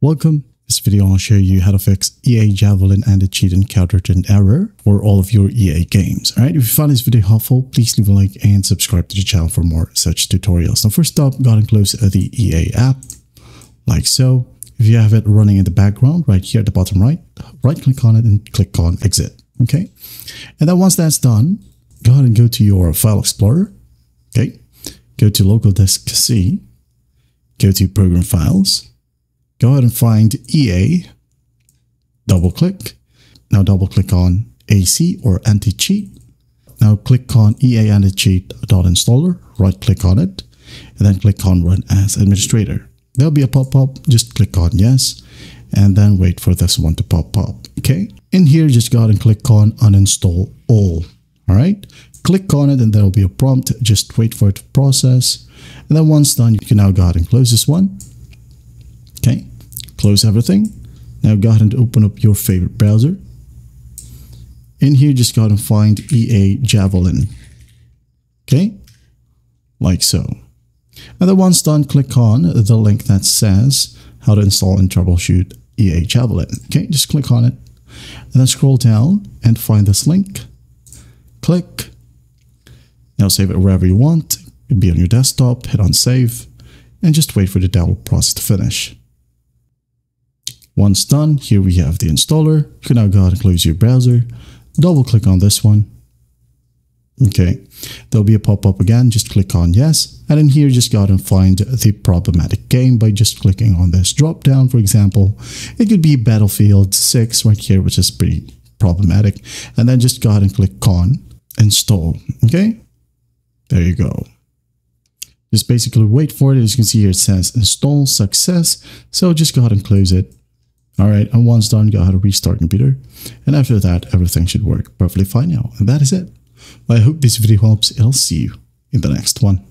Welcome. This video I'll show you how to fix EA Javelin anticheat encountered an error for all of your EA games. Alright, if you found this video helpful, please leave a like and subscribe to the channel for more such tutorials. Now first up, go and close the EA app, like so. If you have it running in the background, right here at the bottom right, right click on it and click on exit, okay? And then once that's done, go ahead and go to your file explorer, okay? Go to local disk C, go to program files, go ahead and find EA, double click. Now double click on AC or anti-cheat. Now click on EA anti-cheat.installer, right click on it, and then click on run as administrator. There'll be a pop-up, just click on yes, and then wait for this one to pop up, okay? In here, just go ahead and click on uninstall all, all right? Click on it and there'll be a prompt, just wait for it to process. And then once done, you can now go ahead and close this one close everything. Now go ahead and open up your favorite browser. In here, just go ahead and find EA Javelin. Okay, like so. And then once done, click on the link that says how to install and troubleshoot EA Javelin. Okay, just click on it. And then scroll down and find this link. Click. Now save it wherever you want. It'd be on your desktop, hit on save, and just wait for the download process to finish. Once done, here we have the installer. You can now go ahead and close your browser. Double click on this one. Okay, there'll be a pop-up again. Just click on yes. And in here, just go ahead and find the problematic game by just clicking on this drop down, for example. It could be Battlefield 6 right here, which is pretty problematic. And then just go ahead and click on install. Okay, there you go. Just basically wait for it. As you can see here, it says install success. So just go ahead and close it all right, and once done, go ahead and restart computer. And after that, everything should work perfectly fine now. And that is it. I hope this video helps. I'll see you in the next one.